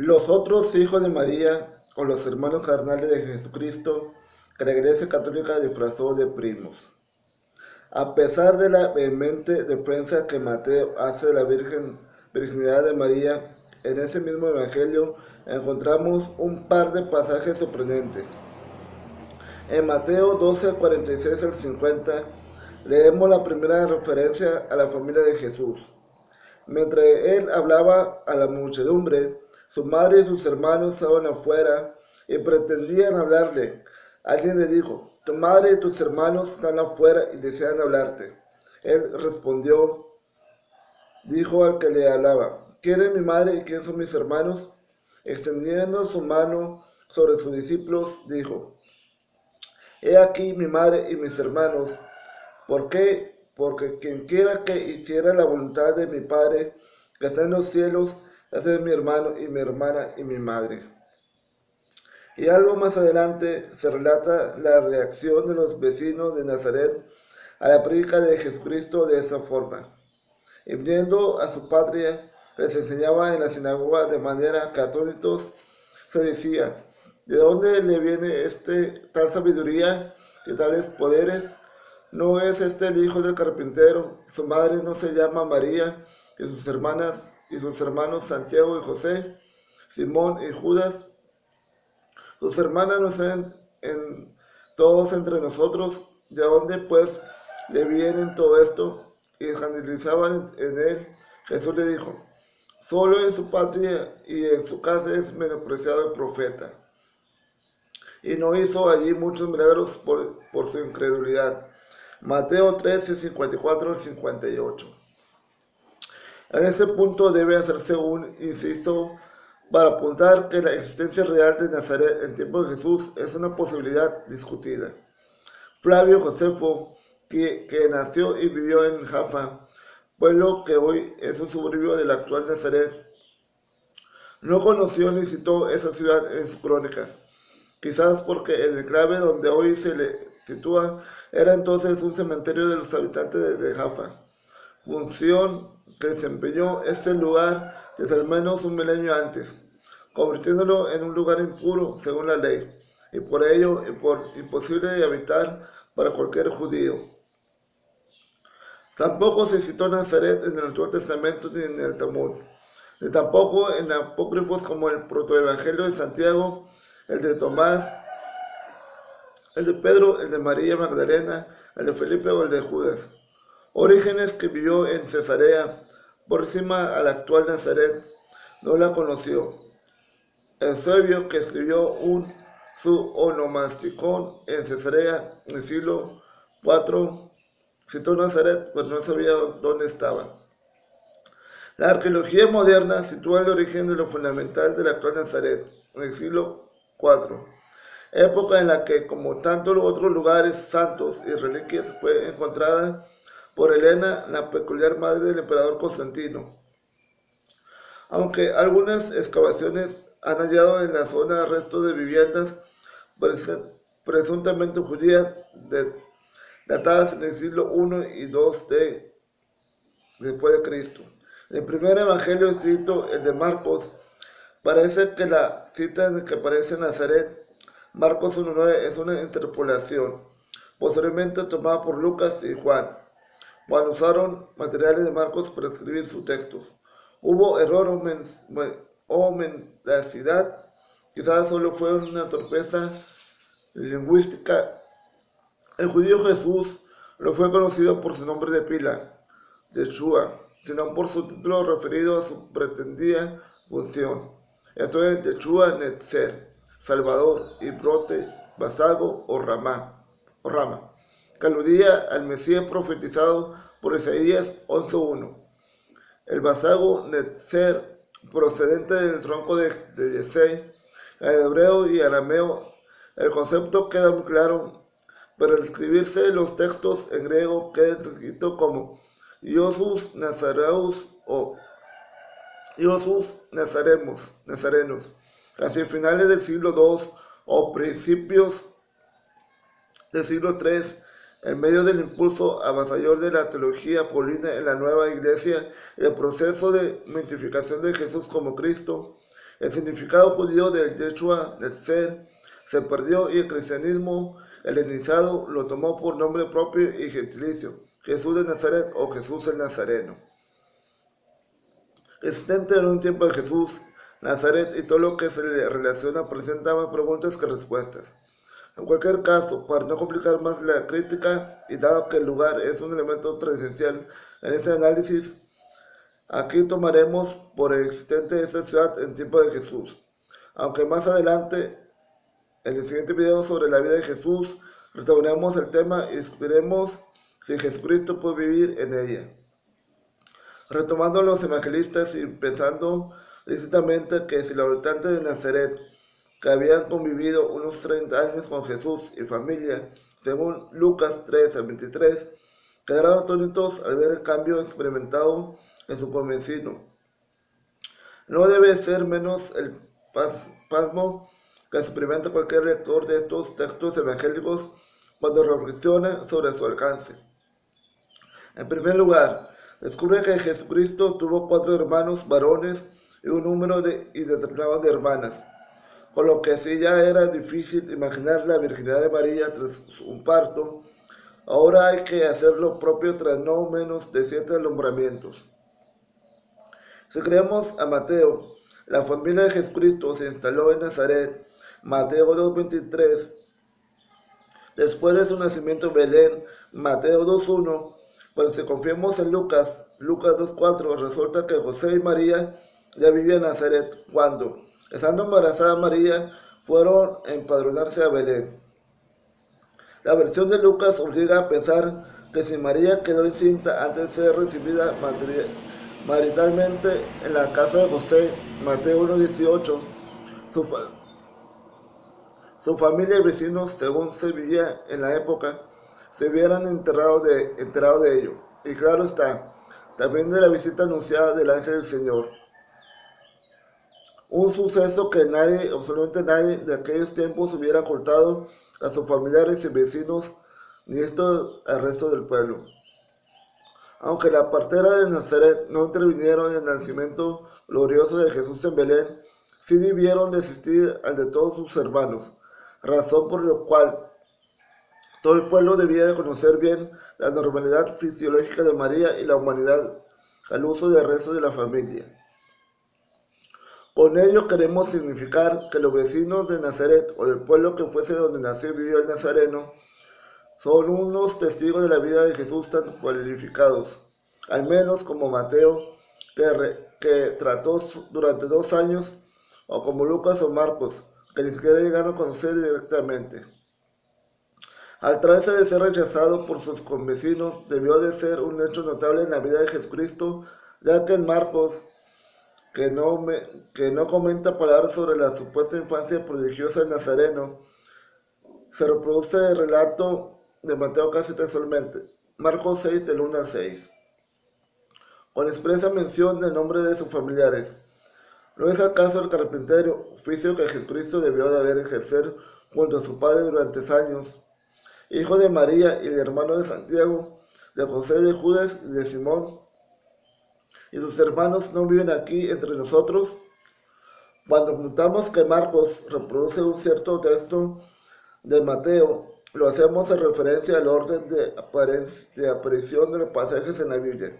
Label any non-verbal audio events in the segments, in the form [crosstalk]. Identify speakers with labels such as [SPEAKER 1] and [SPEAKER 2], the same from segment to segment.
[SPEAKER 1] Los otros hijos de María o los hermanos carnales de Jesucristo que la Iglesia Católica disfrazó de primos. A pesar de la vehemente defensa que Mateo hace de la Virgen, virginidad de María, en ese mismo Evangelio encontramos un par de pasajes sorprendentes. En Mateo 12, 46 al 50, leemos la primera referencia a la familia de Jesús. Mientras él hablaba a la muchedumbre, su madre y sus hermanos estaban afuera y pretendían hablarle. Alguien le dijo, tu madre y tus hermanos están afuera y desean hablarte. Él respondió, dijo al que le hablaba, ¿quién es mi madre y quién son mis hermanos? Extendiendo su mano sobre sus discípulos, dijo, He aquí mi madre y mis hermanos. ¿Por qué? Porque quien quiera que hiciera la voluntad de mi Padre, que está en los cielos, ese es mi hermano y mi hermana y mi madre. Y algo más adelante se relata la reacción de los vecinos de Nazaret a la predica de Jesucristo de esa forma. Y viendo a su patria, les enseñaba en la sinagoga de manera que atónitos se decía, ¿de dónde le viene este tal sabiduría y tales poderes? ¿No es este el hijo del carpintero? ¿Su madre no se llama María? ¿Y sus hermanas y sus hermanos Santiago y José? ¿Simón y Judas? Sus hermanas no en, todos entre nosotros. ¿De dónde pues le vienen todo esto? Y escandalizaban en él. Jesús le dijo, solo en su patria y en su casa es menospreciado el profeta. Y no hizo allí muchos milagros por, por su incredulidad. Mateo 13, 54 al 58. En ese punto debe hacerse un inciso para apuntar que la existencia real de Nazaret en tiempo de Jesús es una posibilidad discutida. Flavio Josefo, que, nació y vivió en Jaffa, pueblo que hoy es un suburbio del actual Nazaret, no conoció ni citó esa ciudad en sus crónicas, quizás porque el enclave donde hoy se le sitúa era entonces un cementerio de los habitantes de, Jaffa, función desempeñó este lugar desde al menos un milenio antes, convirtiéndolo en un lugar impuro según la ley, y por ello imposible de habitar para cualquier judío. Tampoco se citó Nazaret en el Antiguo Testamento ni en el Talmud, ni tampoco en apócrifos como el Protoevangelio de Santiago, el de Tomás, el de Pedro, el de María Magdalena, el de Felipe o el de Judas. Orígenes que vivió en Cesarea, por encima al actual Nazaret, no la conoció. Eusebio, que escribió un su onomasticón en Cesarea en el siglo IV, citó Nazaret, pero no sabía dónde estaba. La arqueología moderna sitúa el origen de lo fundamental del actual Nazaret en el siglo IV, época en la que, como tantos otros lugares santos y reliquias, fue encontrada por Helena, la peculiar madre del emperador Constantino. Aunque algunas excavaciones han hallado en la zona restos de viviendas presuntamente judías datadas en el siglo I y II de después de Cristo. El primer evangelio escrito, el de Marcos, parece que la cita en que aparece Nazaret, Marcos 1.9, es una interpolación, posteriormente tomada por Lucas y Juan cuando usaron materiales de Marcos para escribir sus textos. Hubo error o, mendacidad, quizás solo fue una torpeza lingüística. El judío Jesús no fue conocido por su nombre de pila, Yeshua, sino por su título referido a su pretendida función. Esto es Yeshua Netzer, Salvador, y Brote, Basago o Rama. O Rama que al Mesías profetizado por Isaías 11.1. El basago Netzer, procedente del tronco de, de Yesé, en hebreo y arameo, el concepto queda muy claro, pero al escribirse los textos en griego queda escrito como Iosus Nazareus o Iosus Nazaremos, Nazarenos, hacia finales del siglo II o principios del siglo III en medio del impulso avasallador de la teología polina en la nueva iglesia, el proceso de mitificación de Jesús como Cristo, El significado judío del Yeshua, del ser, se perdió y el cristianismo helenizado lo tomó por nombre propio y gentilicio, Jesús de Nazaret o Jesús el Nazareno. Existente en un tiempo de Jesús, Nazaret y todo lo que se le relaciona presenta más preguntas que respuestas. En cualquier caso, para no complicar más la crítica y dado que el lugar es un elemento esencial en este análisis, aquí tomaremos por existente esta ciudad en tiempo de Jesús. Aunque más adelante, en el siguiente video sobre la vida de Jesús, retomaremos el tema y discutiremos si Jesucristo puede vivir en ella. Retomando los evangelistas y pensando lícitamente que si los habitantes de Nazaret, que habían convivido unos 30 años con Jesús y familia, según Lucas 3 al 23, quedaron atónitos al ver el cambio experimentado en su convencido. No debe ser menos el pasmo que experimenta cualquier lector de estos textos evangélicos cuando reflexiona sobre su alcance. En primer lugar, descubre que Jesucristo tuvo cuatro hermanos varones y un número de indeterminado de hermanas, con lo que si ya era difícil imaginar la virginidad de María tras un parto, ahora hay que hacer lo propio tras no menos de siete alumbramientos. Si creemos a Mateo, la familia de Jesucristo se instaló en Nazaret, Mateo 2.23, después de su nacimiento en Belén, Mateo 2.1, pero si confiamos en Lucas, Lucas 2.4, resulta que José y María ya vivía en Nazaret cuando, estando embarazada María, fueron a empadronarse a Belén. La versión de Lucas obliga a pensar que si María quedó encinta antes de ser recibida maritalmente en la casa de José, Mateo 1.18, su, familia y vecinos, según se vivía en la época, se vieran enterados de, enterado de ello. Y claro está, también de la visita anunciada del ángel del Señor. Un suceso que nadie, absolutamente nadie de aquellos tiempos hubiera ocultado a sus familiares y vecinos, ni esto al resto del pueblo. Aunque la partera de Nazaret no intervinieron en el nacimiento glorioso de Jesús en Belén, sí debieron desistir al de todos sus hermanos, razón por la cual todo el pueblo debía de conocer bien la normalidad fisiológica de María y la humanidad al uso del resto de la familia. Con ello queremos significar que los vecinos de Nazaret o del pueblo que fuese donde nació y vivió el Nazareno son unos testigos de la vida de Jesús tan cualificados, al menos como Mateo, que, trató durante dos años, o como Lucas o Marcos, que ni siquiera llegaron a conocer directamente. Al tratarse de ser rechazado por sus convecinos, debió de ser un hecho notable en la vida de Jesucristo, ya que en Marcos que no, que no comenta palabras sobre la supuesta infancia prodigiosa del Nazareno. Se reproduce el relato de Mateo casi textualmente, Marcos 6 del 1 al 6, con expresa mención del nombre de sus familiares. ¿No es acaso el carpintero, oficio que Jesucristo debió de haber ejercer junto a su padre durante años, hijo de María y el hermano de Santiago, de José de Judas y de Simón, y sus hermanos no viven aquí entre nosotros? Cuando notamos que Marcos reproduce un cierto texto de Mateo, lo hacemos en referencia al orden de, de aparición de los pasajes en la Biblia.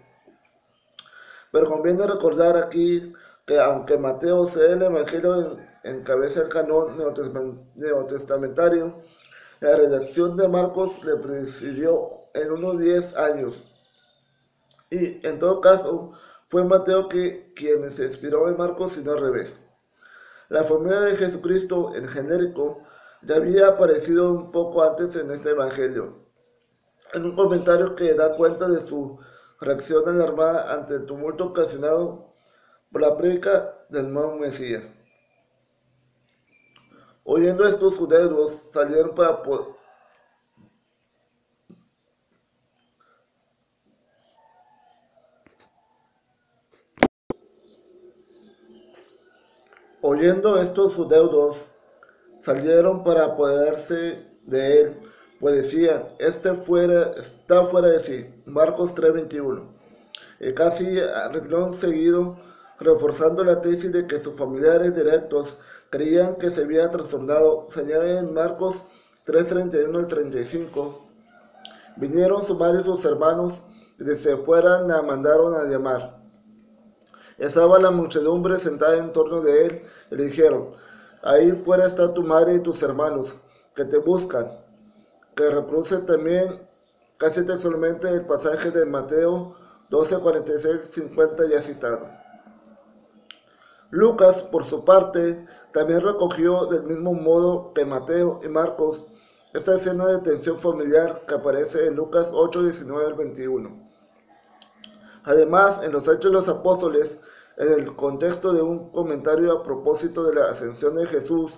[SPEAKER 1] Pero conviene recordar aquí que aunque Mateo sea el Evangelio en, cabeza del canon neotestamentario, la redacción de Marcos le presidió en unos 10 años. Y en todo caso, fue Mateo quien se inspiró en Marcos y no al revés. La familia de Jesucristo en genérico ya había aparecido un poco antes en este evangelio, en un comentario que da cuenta de su reacción alarmada ante el tumulto ocasionado por la predica del nuevo Mesías. Oyendo estos judíos salieron para Oyendo estos sus deudos, salieron para apoderarse de él, pues decían, este fuera, está fuera de sí. Marcos 3:21. Y casi a seguido reforzando la tesis de que sus familiares directos creían que se había trastornado, señala en Marcos 3:31 al 35. Vinieron su madre y sus hermanos y desde fuera la mandaron a llamar. Estaba la muchedumbre sentada en torno de él y le dijeron, ahí fuera está tu madre y tus hermanos, que te buscan. Que reproduce también casi textualmente el pasaje de Mateo 12, 46, 50 ya citado. Lucas, por su parte, también recogió del mismo modo que Mateo y Marcos esta escena de tensión familiar que aparece en Lucas 8, 19 al 21. Además, en los Hechos de los Apóstoles, en el contexto de un comentario a propósito de la ascensión de Jesús,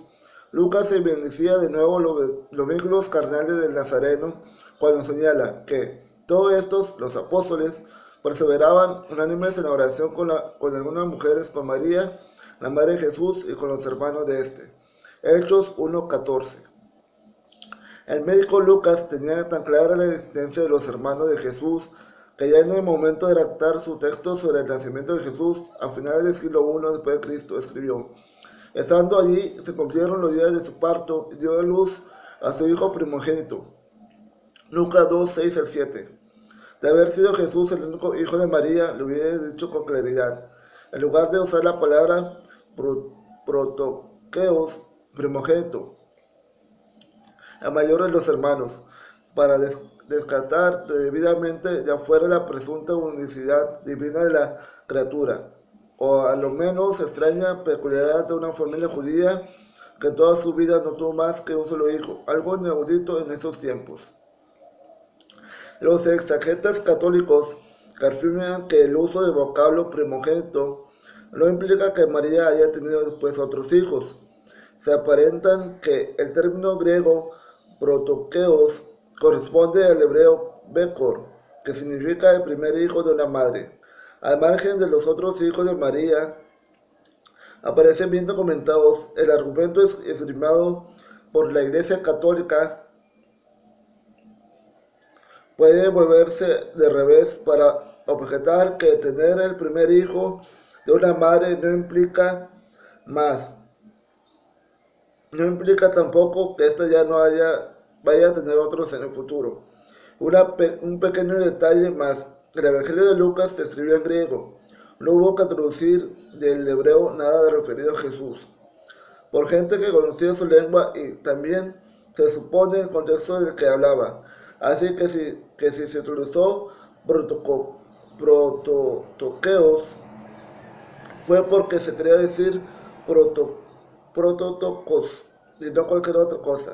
[SPEAKER 1] Lucas se beneficia de nuevo los vínculos carnales del Nazareno cuando señala que todos estos, los apóstoles, perseveraban unánimes en la oración con, con algunas mujeres, con María, la Madre de Jesús y con los hermanos de este. Hechos 1.14. El médico Lucas tenía tan clara la existencia de los hermanos de Jesús que ya en el momento de redactar su texto sobre el nacimiento de Jesús, a finales del siglo I después de Cristo, escribió, Estando allí, se cumplieron los días de su parto y dio a luz a su hijo primogénito. Lucas 2, 6 al 7. De haber sido Jesús el único hijo de María, le hubiera dicho con claridad. En lugar de usar la palabra protoqueos, primogénito, a mayores de los hermanos, para descartar debidamente ya fuera la presunta unicidad divina de la criatura, o a lo menos extraña peculiaridad de una familia judía que toda su vida no tuvo más que un solo hijo, algo inaudito en esos tiempos. Los exagetas católicos afirman que el uso del vocablo primogénito no implica que María haya tenido después otros hijos. Se aparentan que el término griego protoqueos corresponde al hebreo Bekor, que significa el primer hijo de una madre. Al margen de los otros hijos de María, aparecen bien documentados. El argumento es esgrimado por la Iglesia Católica puede volverse de revés para objetar que tener el primer hijo de una madre no implica más. No implica tampoco que ésta ya no haya, vaya a tener otros en el futuro. un pequeño detalle más. El Evangelio de Lucas se escribió en griego. No hubo que traducir del hebreo nada de referido a Jesús. Por gente que conocía su lengua y también se supone el contexto del que hablaba. Así que si, que si se utilizó prototoqueos, fue porque se quería decir proto, prototocos y no cualquier otra cosa,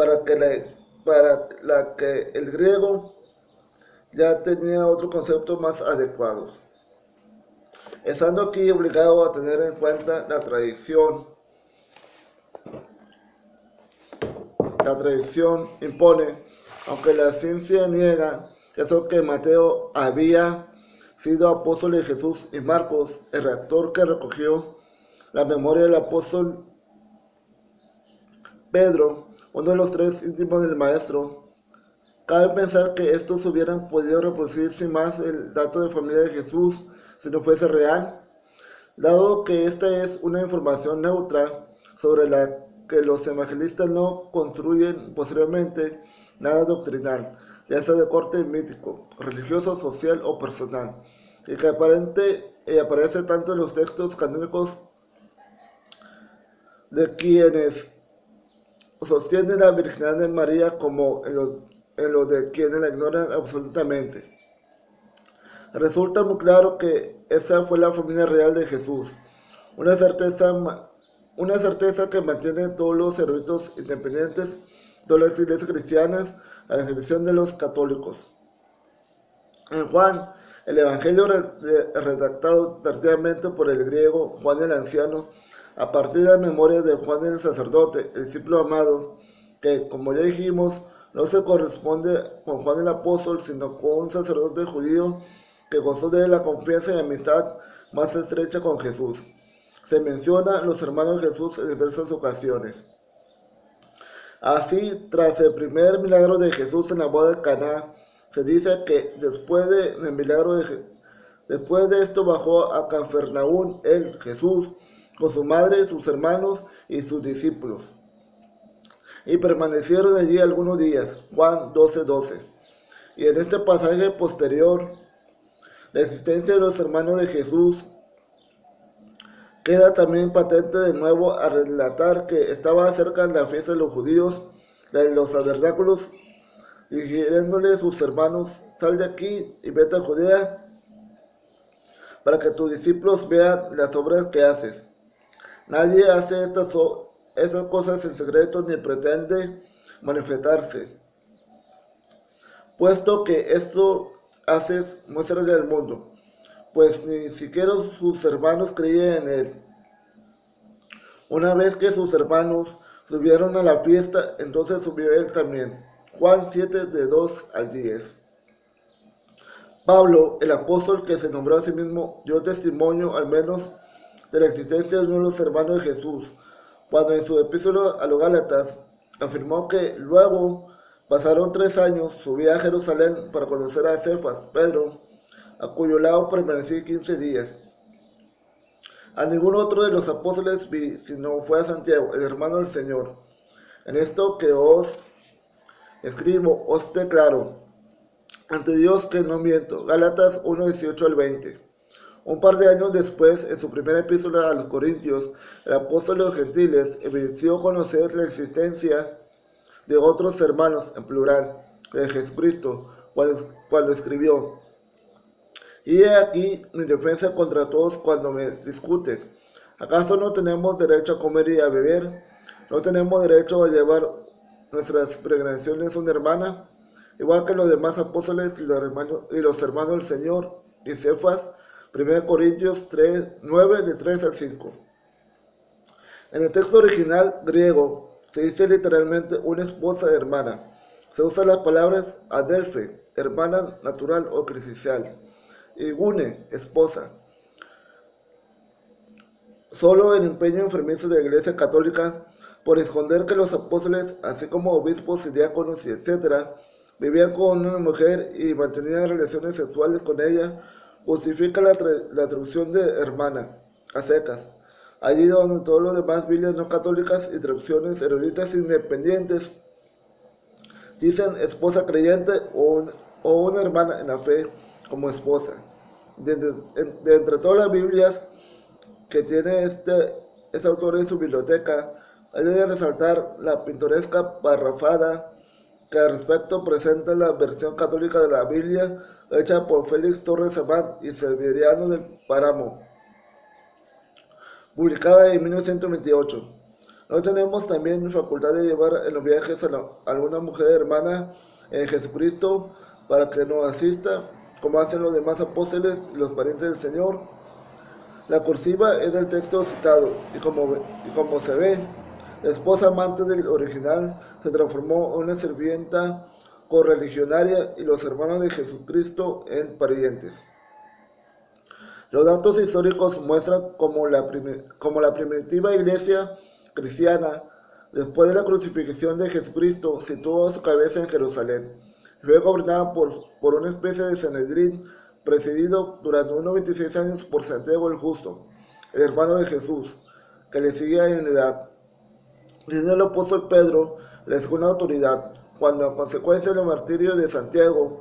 [SPEAKER 1] para que, la, para la que el griego ya tenía otro concepto más adecuados. Estando aquí obligado a tener en cuenta la tradición, la tradición impone aunque la ciencia niega eso que Mateo había sido apóstol de Jesús y Marcos, el redactor que recogió la memoria del apóstol Pedro, uno de los tres íntimos del maestro, cabe pensar que estos hubieran podido reproducir sin más el dato de familia de Jesús si no fuese real, dado que esta es una información neutra sobre la que los evangelistas no construyen posteriormente nada doctrinal, ya sea de corte mítico, religioso, social o personal, y que aparente y aparece tanto en los textos canónicos de quienes sostienen la virginidad de María como en los, en de quienes la ignoran absolutamente. Resulta muy claro que esa fue la familia real de Jesús, una certeza, una certeza que mantiene todos los eruditos independientes de las iglesias cristianas a excepción de los católicos. En Juan, el Evangelio redactado tardíamente por el griego Juan el Anciano, a partir de la memoria de Juan el Sacerdote, el discípulo amado, que, como ya dijimos, no se corresponde con Juan el Apóstol, sino con un sacerdote judío que gozó de la confianza y amistad más estrecha con Jesús. Se menciona los hermanos de Jesús en diversas ocasiones. Así, tras el primer milagro de Jesús en la boda de Caná, se dice que después del de, Después de esto bajó a Cafarnaún él, Jesús, con su madre, sus hermanos y sus discípulos. Y permanecieron allí algunos días. Juan 12:12. 12. Y en este pasaje posterior, la existencia de los hermanos de Jesús queda también patente de nuevo a relatar que estaba cerca de la fiesta de los judíos, de los tabernáculos, dirigiéndole sus hermanos, sal de aquí y vete a Judea, para que tus discípulos vean las obras que haces. Nadie hace estas, esas cosas en secreto ni pretende manifestarse, puesto que esto haces, muéstrale al mundo, pues ni siquiera sus hermanos creían en él. Una vez que sus hermanos subieron a la fiesta, entonces subió él también. Juan 7 de 2 al 10. Pablo, el apóstol que se nombró a sí mismo, dio testimonio al menos de la existencia de uno de los hermanos de Jesús, cuando en su epístola a los Gálatas afirmó que luego pasaron tres años, subía a Jerusalén para conocer a Cefas, Pedro, a cuyo lado permanecí 15 días. A ningún otro de los apóstoles vi, sino fue a Santiago, el hermano del Señor. En esto que os escribo, os declaro, ante Dios que no miento. Gálatas 1, 18 al 20. Un par de años después, en su primera epístola a los Corintios, el apóstol de los gentiles evidenció conocer la existencia de otros hermanos, en plural, de Jesucristo, cuando escribió, y he aquí mi defensa contra todos cuando me discuten. ¿Acaso no tenemos derecho a comer y a beber? ¿No tenemos derecho a llevar nuestras peregrinaciones una hermana? Igual que los demás apóstoles y los hermanos, y los hermanos del Señor y Cefas, 1 Corintios 3, 9, de 3 al 5. En el texto original griego se dice literalmente una esposa hermana. Se usan las palabras adelfe, hermana natural o cristicial y Gune, esposa. Solo el empeño enfermizo de la Iglesia Católica por esconder que los apóstoles, así como obispos y diáconos y etcétera, vivían con una mujer y mantenían relaciones sexuales con ella, justifica la, la traducción de hermana, a secas. Allí donde todos los demás Biblias no católicas y traducciones eruditas independientes dicen esposa creyente o, o una hermana en la fe como esposa. De, entre todas las Biblias que tiene este, este autor en su biblioteca, hay que resaltar la pintoresca parrafada que al respecto presenta la versión católica de la Biblia hecha por Félix Torres Abad y Severiano del Páramo, publicada en 1928. No tenemos también facultad de llevar en los viajes a, alguna mujer hermana en Jesucristo para que nos asista como hacen los demás apóstoles y los parientes del Señor. La cursiva es del texto citado y como, y como se ve, la esposa amante del original se transformó en una sirvienta correligionaria y los hermanos de Jesucristo en parientes. Los datos históricos muestran como la, como la primitiva iglesia cristiana, después de la crucifixión de Jesucristo, situó su cabeza en Jerusalén fue gobernada por, por una especie de Sanedrín presidido durante unos 26 años por Santiago el Justo, el hermano de Jesús, que le seguía en edad. Desde el apóstol Pedro le una autoridad, cuando a consecuencia del martirio de Santiago,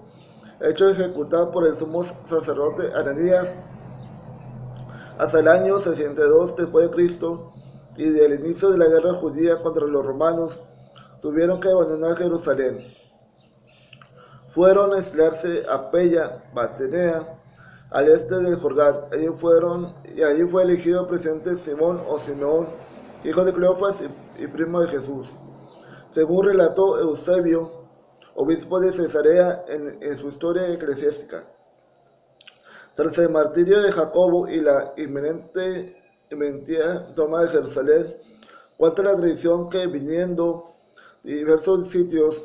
[SPEAKER 1] hecho ejecutar por el sumo sacerdote Ananías, hasta el año 62 después de Cristo y del inicio de la guerra judía contra los romanos, tuvieron que abandonar Jerusalén fueron a aislarse a Pella, Batenea, al este del Jordán. Allí fueron, y allí fue elegido presidente Simón o Simeón, hijo de Cleofas y, primo de Jesús. Según relató Eusebio, obispo de Cesarea en, su historia eclesiástica. Tras el martirio de Jacobo y la inminente mentira toma de Jerusalén, cuenta la tradición que viniendo diversos sitios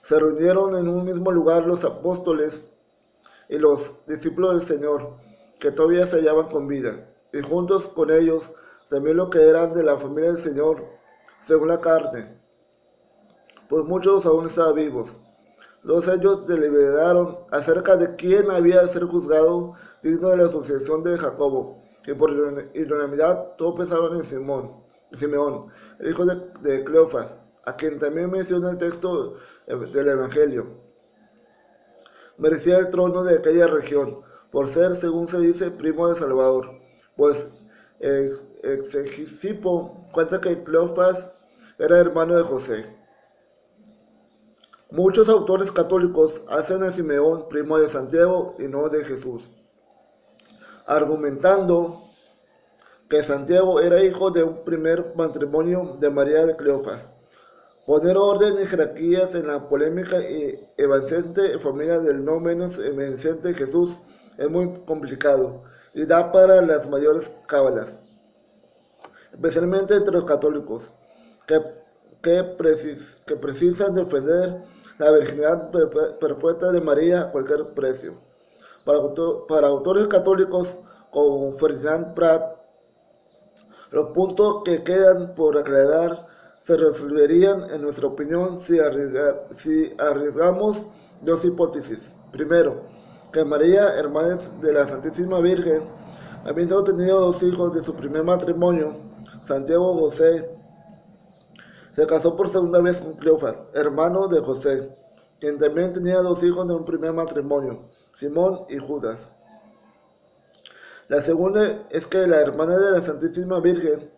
[SPEAKER 1] se reunieron en un mismo lugar los apóstoles y los discípulos del Señor, que todavía se hallaban con vida, y juntos con ellos también los que eran de la familia del Señor, según la carne, pues muchos aún estaban vivos. los ellos deliberaron acerca de quién había de ser juzgado digno de la asociación de Jacobo, y por unanimidad todos pensaron en Simón, Simeón, el hijo de, de Cleofas, a quien también menciona el texto del Evangelio. Merecía el trono de aquella región, por ser, según se dice, primo de Salvador, pues Exegisipo cuenta que Cleofas era hermano de José. Muchos autores católicos hacen a Simeón primo de Santiago y no de Jesús, argumentando que Santiago era hijo de un primer matrimonio de María de Cleofas. Poner orden y jerarquías en la polémica y evanescente familia del no menos evanescente Jesús es muy complicado y da para las mayores cábalas, especialmente entre los católicos, que, que, precis, que precisan defender la virginidad perpetua de María a cualquier precio. Para, para autores católicos como Ferdinand Pratt, los puntos que quedan por aclarar se resolverían, en nuestra opinión, si, si arriesgamos dos hipótesis. Primero, que María, hermana de la Santísima Virgen, habiendo tenido dos hijos de su primer matrimonio, Santiago José, se casó por segunda vez con Cleofas, hermano de José, quien también tenía dos hijos de un primer matrimonio, Simón y Judas. La segunda es que la hermana de la Santísima Virgen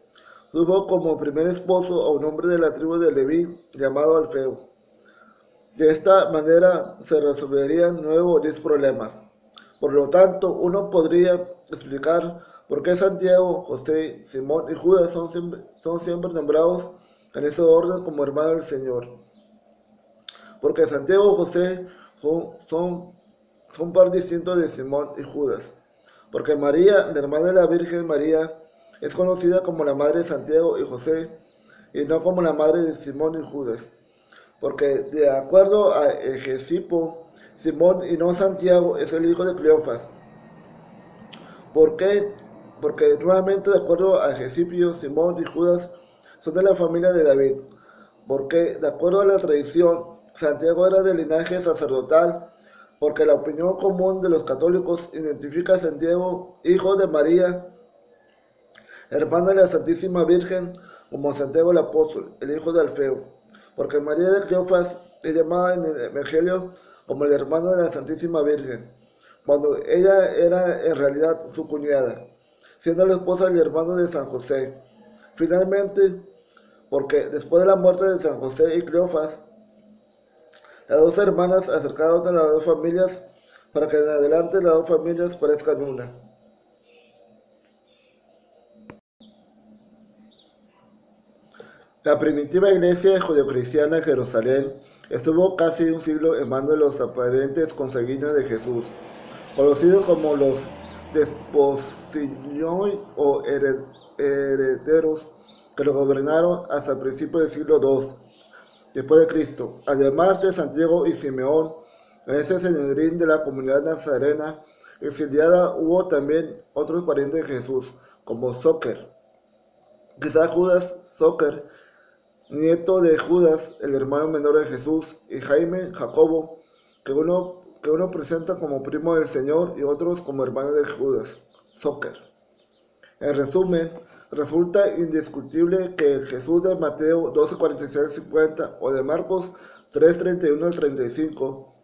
[SPEAKER 1] tuvo como primer esposo a un hombre de la tribu de Leví llamado Alfeo. De esta manera se resolverían nueve o diez problemas. Por lo tanto, uno podría explicar por qué Santiago, José, Simón y Judas son son siempre nombrados en ese orden como hermano del Señor. Porque Santiago y José son, son, son par distintos de Simón y Judas. Porque María, la hermana de la Virgen María, es conocida como la madre de Santiago y José y no como la madre de Simón y Judas. Porque de acuerdo a Egesipo, Simón y no Santiago es el hijo de Cleofas. ¿Por qué? Porque nuevamente de acuerdo a Egipio, Simón y Judas son de la familia de David, porque de acuerdo a la tradición, Santiago era de linaje sacerdotal, porque la opinión común de los católicos identifica a Santiago, hijo de María, hermano de la Santísima Virgen, como Santiago el Apóstol, el hijo de Alfeo, porque María de Cleofas es llamada en el Evangelio como el hermano de la Santísima Virgen, cuando ella era en realidad su cuñada, siendo la esposa del hermano de San José. Finalmente, porque después de la muerte de San José y Cleofas, las dos hermanas acercaron a las dos familias para que en adelante las dos familias parezcan una. La primitiva iglesia judeocristiana en Jerusalén estuvo casi un siglo en manos de los aparentes consanguíneos de Jesús, conocidos como los desposilloi o herederos que lo gobernaron hasta el principio del siglo II después de Cristo. Además de Santiago y Simeón, en ese Senedrín de la comunidad nazarena exiliada hubo también otros parientes de Jesús, como Zóquer. Quizás Judas Zóquer, nieto de Judas, el hermano menor de Jesús, y Jaime Jacobo, que uno, que uno presenta como primo del Señor y otros como hermano de Judas, Zóquer. En resumen, resulta indiscutible que Jesús de Mateo 12, 46, 50 o de Marcos 3, 31 al 35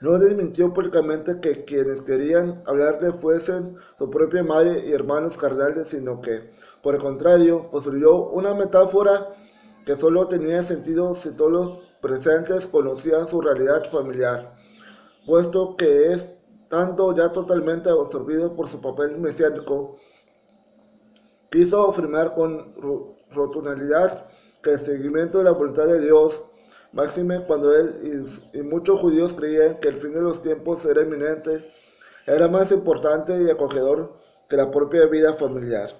[SPEAKER 1] no desmintió públicamente que quienes querían hablarle fuesen su propia madre y hermanos carnales, sino que, por el contrario, construyó una metáfora que solo tenía sentido si todos los presentes conocían su realidad familiar, puesto que es tanto ya totalmente absorbido por su papel mesiánico Quiso afirmar con rotundidad que el seguimiento de la voluntad de Dios, máxime cuando él y, muchos judíos creían que el fin de los tiempos era inminente, era más importante y acogedor que la propia vida familiar.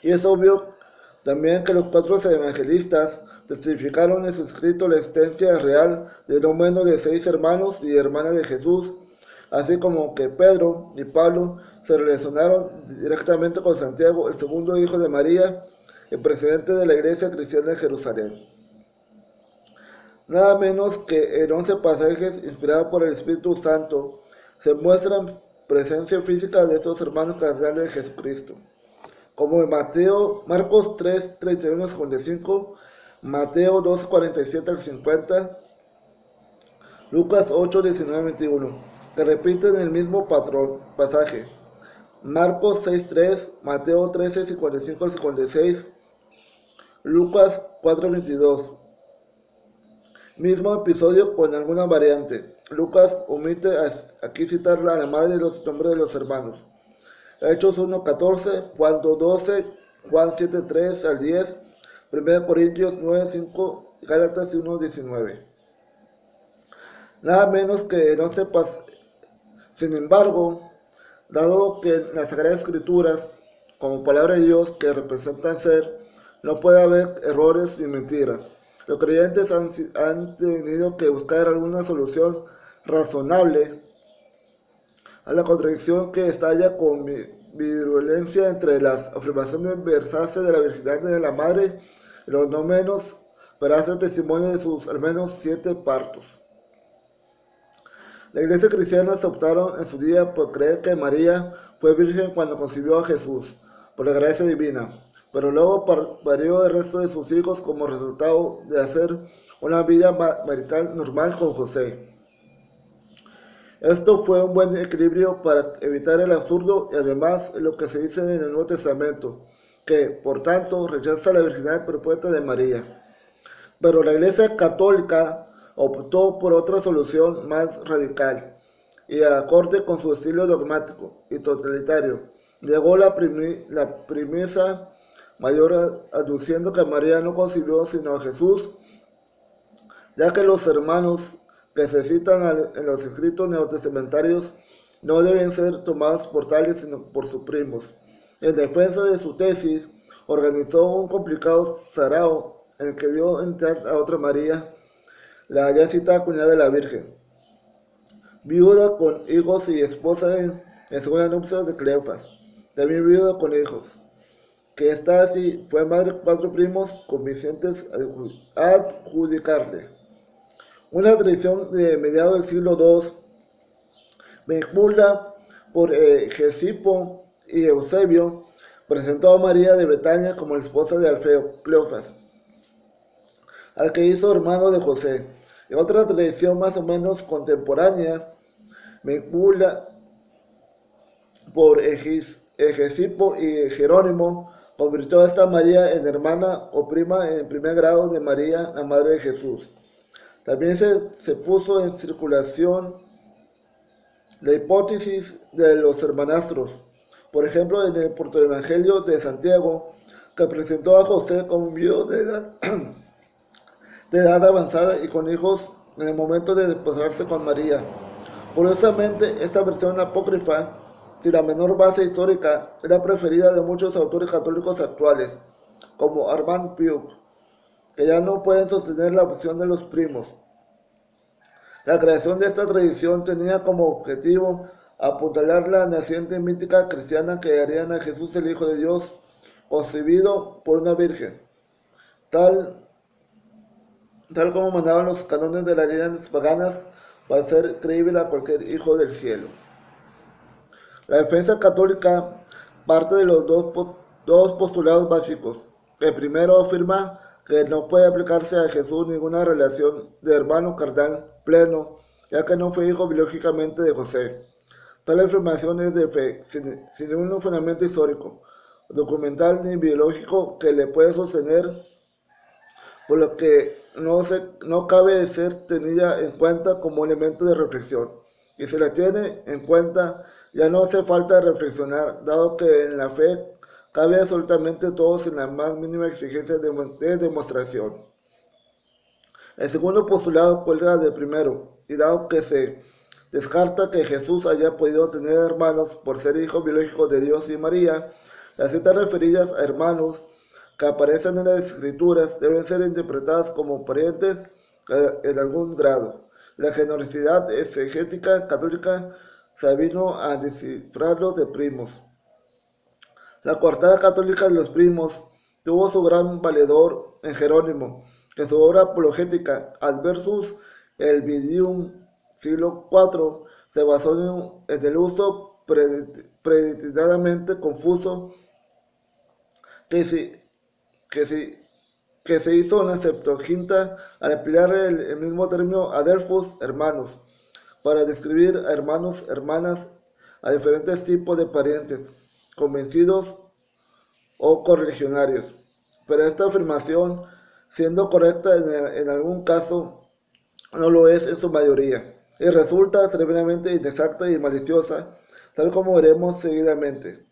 [SPEAKER 1] Y es obvio también que los cuatro evangelistas testificaron en su escrito la existencia real de no menos de seis hermanos y hermanas de Jesús, así como que Pedro y Pablo se relacionaron directamente con Santiago, el segundo hijo de María, el presidente de la Iglesia Cristiana de Jerusalén. Nada menos que en 11 pasajes inspirados por el Espíritu Santo se muestran presencia física de estos hermanos cardenales de Jesucristo. Como en Mateo, Marcos 3, 31 55, Mateo 2, 47 al 50, Lucas 8, 19 21, que repiten el mismo patrón, pasaje. Marcos 6, 3, Mateo 13, 55 al 56, Lucas 4, 22. Mismo episodio con alguna variante. Lucas omite aquí citar a la madre y los nombres de los hermanos. Hechos 1.14, Juan 2.12, Juan 7.3 al 10, 1 Corintios 9.5, Gálatas 1.19. Nada menos que no sepas. Sin embargo, dado que las Sagradas Escrituras, como palabra de Dios que representan ser, no puede haber errores ni mentiras. Los creyentes han, tenido que buscar alguna solución razonable a la contradicción que estalla con virulencia entre las afirmaciones versarse de la virginidad de la madre y los no menos para hacer testimonio de sus al menos siete partos. La iglesia cristiana se optaron en su día por creer que María fue virgen cuando concibió a Jesús, por la gracia divina, pero luego parió el resto de sus hijos como resultado de hacer una vida marital normal con José. Esto fue un buen equilibrio para evitar el absurdo y además lo que se dice en el Nuevo Testamento, que por tanto rechaza la virginidad propuesta de María. Pero la Iglesia Católica optó por otra solución más radical y acorde con su estilo dogmático y totalitario. Llegó la, la premisa mayor aduciendo que María no concibió sino a Jesús, ya que los hermanos que se citan en los escritos neotestamentarios no deben ser tomados por tales sino por sus primos. En defensa de su tesis, organizó un complicado sarao en el que dio entrar a otra María, la ya citada cuñada de la Virgen, viuda con hijos y esposa en, segunda nupcia de Cleofas, también viuda con hijos, que está así, fue madre de cuatro primos convincentes a adjudicarle. Una tradición de mediados del siglo II, vincula por eh, y Eusebio, presentó a María de Betania como esposa de Alfeo Cleofas, al que hizo hermano de José. En otra tradición más o menos contemporánea, vincula por Egesipo y Jerónimo, convirtió a esta María en hermana o prima en primer grado de María, la madre de Jesús. También se, puso en circulación la hipótesis de los hermanastros. Por ejemplo, en el Evangelio de Santiago, que presentó a José como viudo de edad, [clears throat] de edad avanzada y con hijos en el momento de desposarse con María. Curiosamente, esta versión apócrifa, si la menor base histórica, era preferida de muchos autores católicos actuales, como Armand Pugh que ya no pueden sostener la opción de los primos. La creación de esta tradición tenía como objetivo apuntalar la naciente mítica cristiana que harían a Jesús el Hijo de Dios, concebido por una virgen, tal, tal como mandaban los canones de las leyes paganas para ser creíble a cualquier hijo del cielo. La defensa católica parte de los dos, dos postulados básicos. El primero afirma que no puede aplicarse a Jesús ninguna relación de hermano carnal pleno, ya que no fue hijo biológicamente de José. Tal afirmación es de fe, sin, ningún fundamento histórico, documental ni biológico que le puede sostener, por lo que no, se, no cabe ser tenida en cuenta como elemento de reflexión. Y si la tiene en cuenta, ya no hace falta reflexionar, dado que en la fe cabe absolutamente todo sin la más mínima exigencia de, demostración. El segundo postulado cuelga del primero, y dado que se descarta que Jesús haya podido tener hermanos por ser hijo biológico de Dios y María, las citas referidas a hermanos que aparecen en las escrituras deben ser interpretadas como parientes eh, en algún grado. La generosidad exegética católica se vino a descifrarlos de primos. La coartada católica de los primos tuvo su gran valedor en Jerónimo, que su obra apologética Adversus el Vidium siglo IV se basó en el uso predestinadamente confuso que se, que que se hizo en la Septuaginta al emplear el, el mismo término Adelphos, hermanos, para describir a hermanos, hermanas, a diferentes tipos de parientes, convencidos o correligionarios. Pero esta afirmación, siendo correcta en, en algún caso, no lo es en su mayoría, y resulta tremendamente inexacta y maliciosa, tal como veremos seguidamente.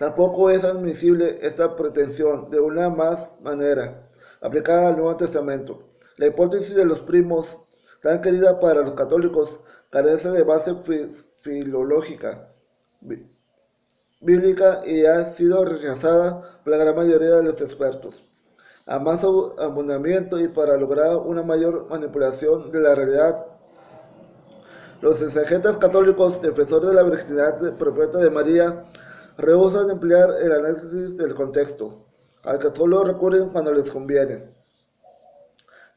[SPEAKER 1] Tampoco es admisible esta pretensión de una más manera aplicada al Nuevo Testamento. La hipótesis de los primos tan querida para los católicos, carece de base filológica bíblica y ha sido rechazada por la gran mayoría de los expertos. A más abundamiento y para lograr una mayor manipulación de la realidad, los exegetas católicos, defensores de la virginidad profeta de María, rehusan emplear el análisis del contexto, al que solo recurren cuando les conviene,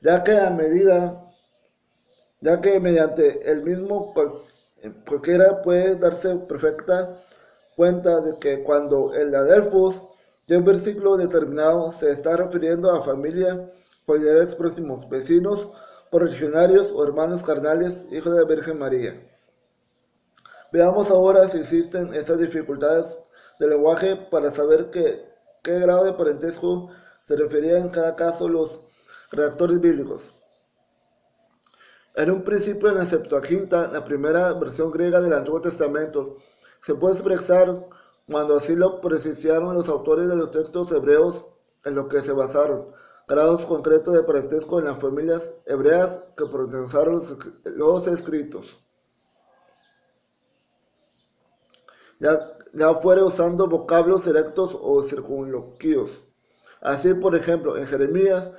[SPEAKER 1] ya que a medida ya que mediante el mismo cualquiera puede darse perfecta cuenta de que cuando el Adelfos de un versículo determinado se está refiriendo a familia, familiares próximos, vecinos, correligionarios o hermanos carnales, hijos de la Virgen María. Veamos ahora si existen estas dificultades del lenguaje para saber qué grado de parentesco se refería en cada caso los redactores bíblicos. En un principio, en la Septuaginta, la primera versión griega del Antiguo Testamento, se puede expresar cuando así lo precisieron los autores de los textos hebreos en lo que se basaron, grados concretos de parentesco en las familias hebreas que pronunciaron los, los escritos. Ya, ya fuera usando vocablos erectos o circunloquios. Así, por ejemplo, en Jeremías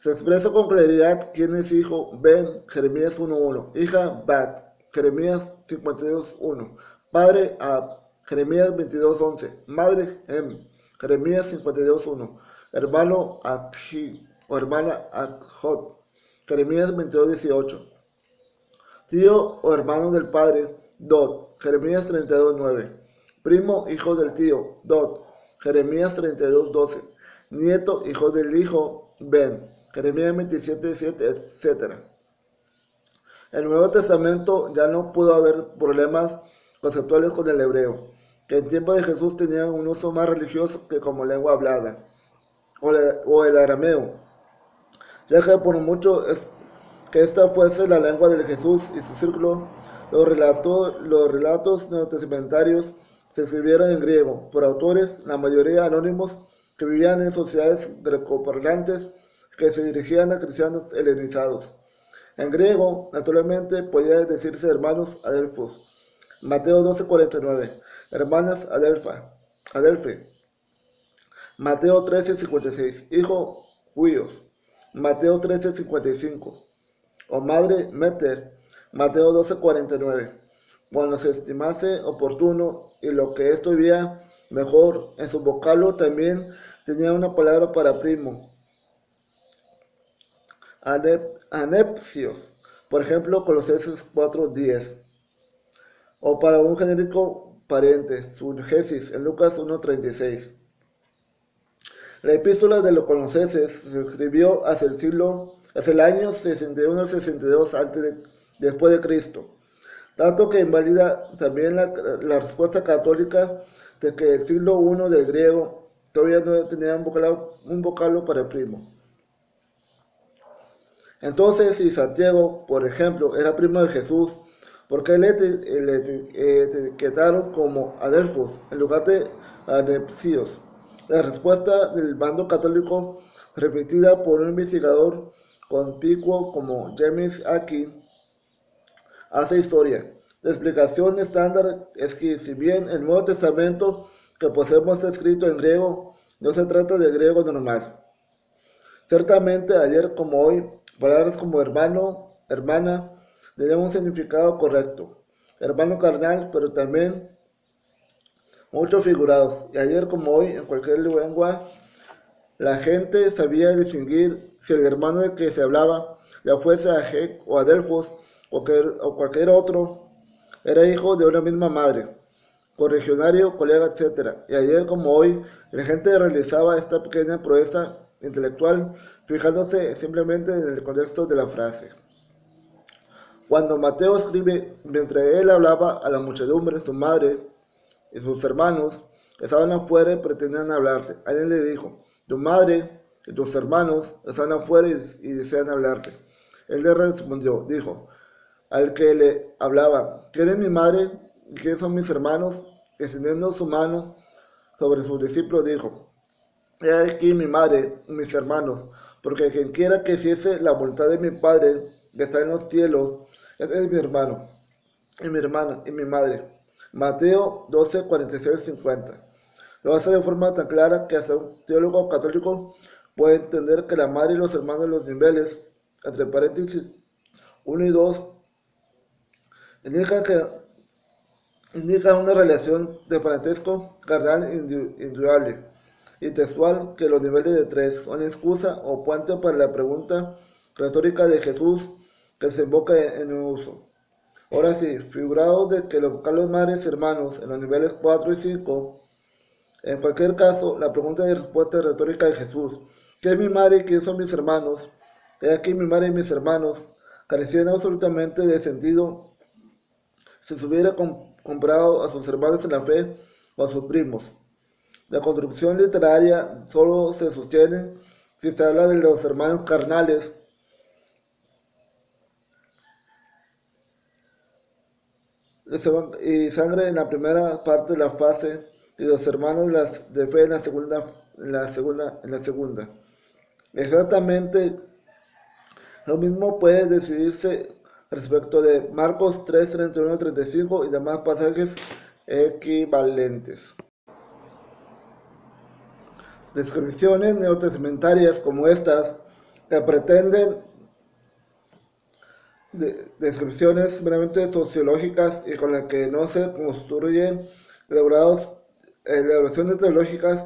[SPEAKER 1] se expresa con claridad quién es hijo. Ben, Jeremías 1.1, hija Bat, Jeremías 52.1, padre Ab, Jeremías 22.11, madre Em, Jeremías 52.1, hermano Abhi o hermana Akhot, Jeremías 22.18, tío o hermano del padre Dot, Jeremías 32.9, primo, hijo del tío Dot, Jeremías 32.12, nieto, hijo del hijo Ben, Jeremías 27, 7, etc. El Nuevo Testamento ya no pudo haber problemas conceptuales con el hebreo, que en tiempo de Jesús tenía un uso más religioso que como lengua hablada, o, el arameo, ya que por mucho es que esta fuese la lengua de Jesús y su círculo, los, relatos, los relatos neotestamentarios se escribieron en griego por autores, la mayoría anónimos, que vivían en sociedades grecoparlantes que se dirigían a cristianos helenizados. En griego, naturalmente, podía decirse hermanos adelfos. Mateo 12:49, hermanas adelfa, adelfe. Mateo 13:56, hijo judíos. Mateo 13:55, o madre meter. Mateo 12:49, cuando se estimase oportuno y lo que esto veía mejor, en su vocablo también tenía una palabra para primo, anepsios, por ejemplo, Colosenses 4.10, o para un genérico pariente, surgesis, en Lucas 1.36. La epístola de los Colosenses se escribió hacia el siglo, hacia el año 61 al 62 antes después de Cristo, tanto que invalida también la, respuesta católica de que el siglo I del griego todavía no tenía un vocablo, un para el primo. Entonces, si Santiago, por ejemplo, era primo de Jesús, ¿por qué le, etiquetaron como Adelfos en lugar de Anepsios? La respuesta del bando católico, repetida por un investigador conspicuo como James Aki, hace historia. La explicación estándar es que si bien el Nuevo Testamento que poseemos está escrito en griego, no se trata de griego normal. Ciertamente ayer como hoy Palabras como hermano, hermana, tienen un significado correcto. Hermano carnal, pero también muchos figurados. Y ayer como hoy, en cualquier lengua, La gente sabía distinguir si el hermano de que se hablaba, ya fuese a Jec o a Delfos o, o cualquier otro, era hijo de una misma madre, corregionario, colega, etc. Y ayer como hoy, la gente realizaba esta pequeña proeza intelectual fijándose simplemente en el contexto de la frase. Cuando Mateo escribe, mientras él hablaba a la muchedumbre, su madre y sus hermanos estaban afuera y pretendían hablarle. Alguien le dijo, tu madre y tus hermanos están afuera y, desean hablarte. Él le respondió, dijo, al que le hablaba, ¿quién es mi madre y quiénes son mis hermanos? Extendiendo su mano sobre sus discípulos, dijo, he aquí mi madre y mis hermanos, porque quien quiera que hiciese la voluntad de mi Padre que está en los cielos, ese es mi hermano, y mi hermana, y mi madre. Mateo 12, 46, 50. Lo hace de forma tan clara que hasta un teólogo católico puede entender que la madre y los hermanos de los niveles, entre paréntesis 1 y 2, indican que indica una relación de parentesco carnal indudable y textual que los niveles de 3 son excusa o puente para la pregunta retórica de Jesús que se invoca en uso. Ahora sí, figurado de que los Carlos Mares hermanos en los niveles 4 y 5, en cualquier caso, la pregunta de respuesta retórica de Jesús, ¿qué es mi madre y quiénes son mis hermanos? He aquí mi madre y mis hermanos, carecían absolutamente de sentido si se hubiera comprado a sus hermanos en la fe o a sus primos. La construcción literaria solo se sostiene si se habla de los hermanos carnales y sangre en la primera parte de la fase y los hermanos de fe en la segunda, en la segunda, en la segunda. Exactamente lo mismo puede decidirse respecto de Marcos 3, 31, 35 y demás pasajes equivalentes. Descripciones neotestamentarias como estas que pretenden de descripciones meramente sociológicas y con las que no se construyen elaborados, elaboraciones teológicas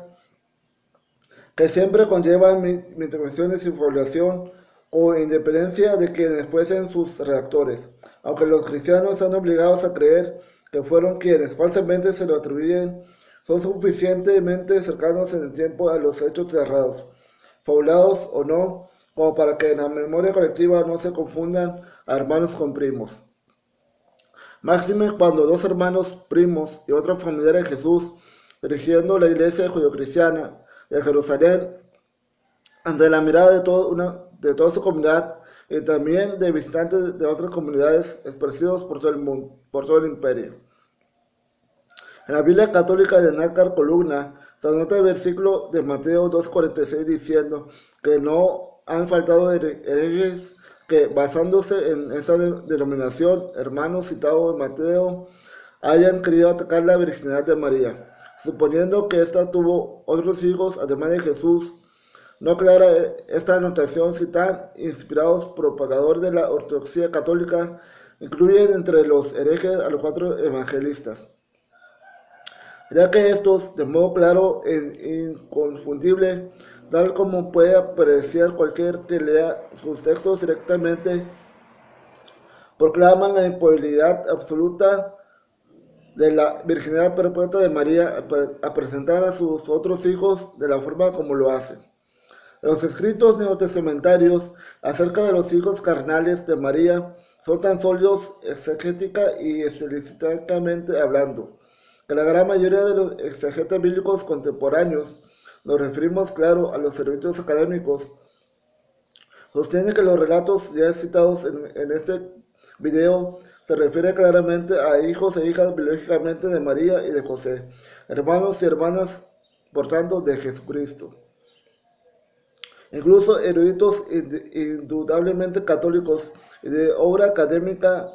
[SPEAKER 1] que siempre conllevan intervenciones y población o independencia de quienes fuesen sus redactores, aunque los cristianos están obligados a creer que fueron quienes falsamente se lo atribuyen, son suficientemente cercanos en el tiempo a los hechos cerrados, fabulados o no, como para que en la memoria colectiva no se confundan hermanos con primos. Máxime cuando dos hermanos primos y otra familiar de Jesús, dirigiendo la iglesia judio-cristiana de Jerusalén, ante la mirada de, toda una, de toda su comunidad y también de visitantes de otras comunidades esparcidos por todo el mundo, por todo el imperio. En la Biblia católica de Nácar Columna se anota el versículo de Mateo 2.46 diciendo que no han faltado herejes que basándose en esa denominación, hermanos citados en Mateo, hayan querido atacar la virginidad de María, suponiendo que ésta tuvo otros hijos además de Jesús. No aclara esta anotación si tan inspirados propagadores de la ortodoxia católica incluyen entre los herejes a los cuatro evangelistas. Ya que estos, de modo claro e inconfundible, tal como puede apreciar cualquier que lea sus textos directamente, proclaman la imposibilidad absoluta de la virginidad perpetua de María a presentar a sus otros hijos de la forma como lo hacen. Los escritos neotestamentarios acerca de los hijos carnales de María son tan sólidos exegética y estilísticamente hablando, que la gran mayoría de los exegetas bíblicos contemporáneos nos referimos, claro, a los servicios académicos. Sostiene que los relatos ya citados en, este video se refiere claramente a hijos e hijas biológicamente de María y de José, hermanos y hermanas, por tanto, de Jesucristo. Incluso eruditos indudablemente católicos de obra académica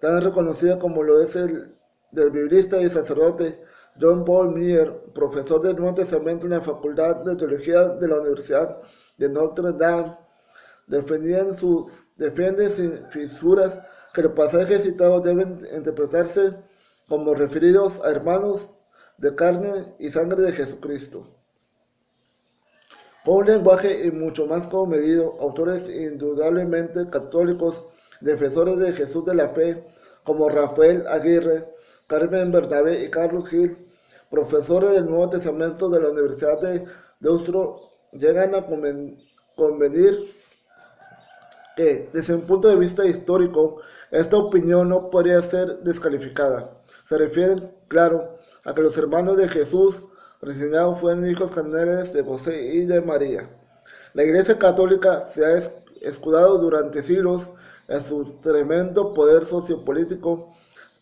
[SPEAKER 1] tan reconocida como lo es el del biblista y sacerdote John Paul Meyer, profesor del Nuevo Testamento en la Facultad de Teología de la Universidad de Notre Dame, defendían sus, defiende sin fisuras que los pasajes citados deben interpretarse como referidos a hermanos de carne y sangre de Jesucristo. Con un lenguaje mucho más comedido, autores indudablemente católicos, defensores de Jesús de la fe, como Rafael Aguirre, Carmen Bernabé y Carlos Gil, profesores del Nuevo Testamento de la Universidad de Deusto, llegan a convenir que, desde un punto de vista histórico, esta opinión no podría ser descalificada. Se refieren, claro, a que los hermanos de Jesús resignados fueron hijos carnales de José y de María. La Iglesia Católica se ha escudado durante siglos en su tremendo poder sociopolítico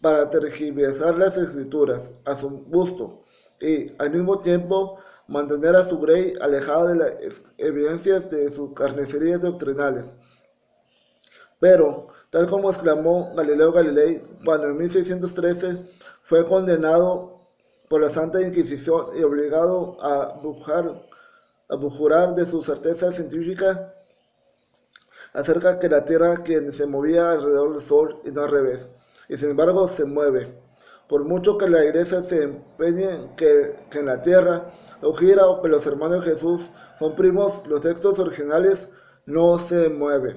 [SPEAKER 1] para tergiversar las escrituras a su gusto y al mismo tiempo mantener a su rey alejado de las evidencias de sus carnicerías doctrinales. Pero, tal como exclamó Galileo Galilei cuando en 1613 fue condenado por la Santa Inquisición y obligado a, bujar, a de su certeza científica acerca que la Tierra quien se movía alrededor del Sol y no al revés, y sin embargo se mueve. Por mucho que la iglesia se empeñe que, que en la Tierra o gira o que los hermanos de Jesús son primos, los textos originales no se mueven.